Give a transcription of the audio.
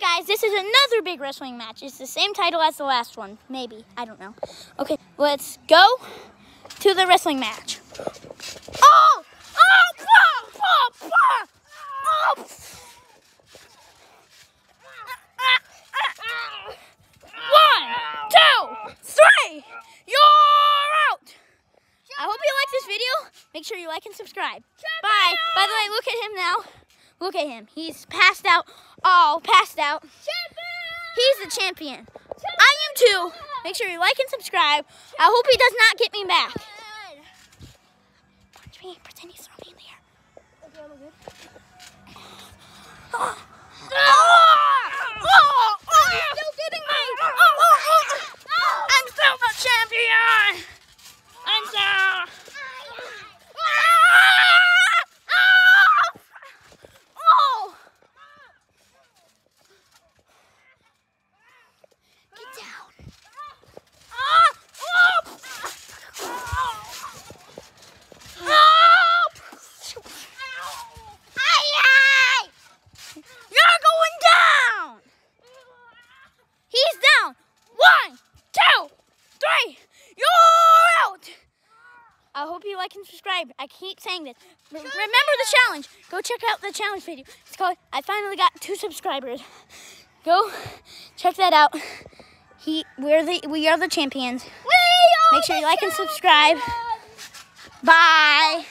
Guys, this is another big wrestling match. It's the same title as the last one. Maybe. I don't know. Okay, let's go to the wrestling match. Oh! Oh! Bah, bah, bah. Oh! One, two, three. You're out. I hope you like this video. Make sure you like and subscribe. Bye. By the way, look at him now. Look at him. He's passed out. Oh, passed out. He's the champion. I am too. Make sure you like and subscribe. I hope he does not get me back. Punch me. Pretend he's throwing me in the air. Okay, I'm good. Oh, oh, oh, you're still getting me. Oh, oh, oh. I'm still the champion. I'm so. Oh! Get down. Ah! Oh! Oh! Ay, ay! You're going down! He's down! One, two, three! You're out! I hope you like and subscribe. I keep saying this. Re- Remember the challenge. Go check out the challenge video. It's called I finally got two subscribers. Go check that out. He we're the we are the champions. We are Make sure you like and subscribe. Bye.